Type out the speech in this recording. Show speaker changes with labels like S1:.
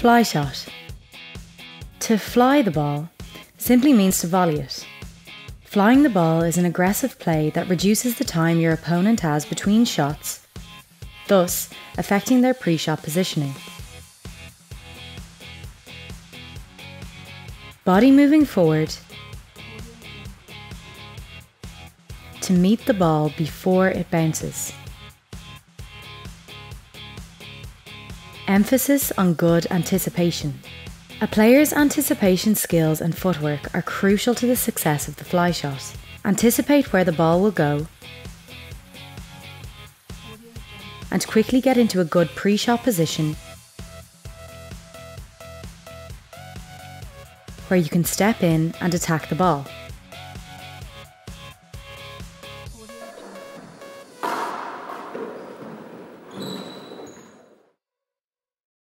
S1: Fly shot. To fly the ball simply means to volley it. Flying the ball is an aggressive play that reduces the time your opponent has between shots, thus affecting their pre shot positioning. Body moving forward to meet the ball before it bounces. Emphasis on good anticipation. A player's anticipation skills and footwork are crucial to the success of the fly shot. Anticipate where the ball will go and quickly get into a good pre shot position where you can step in and attack the ball.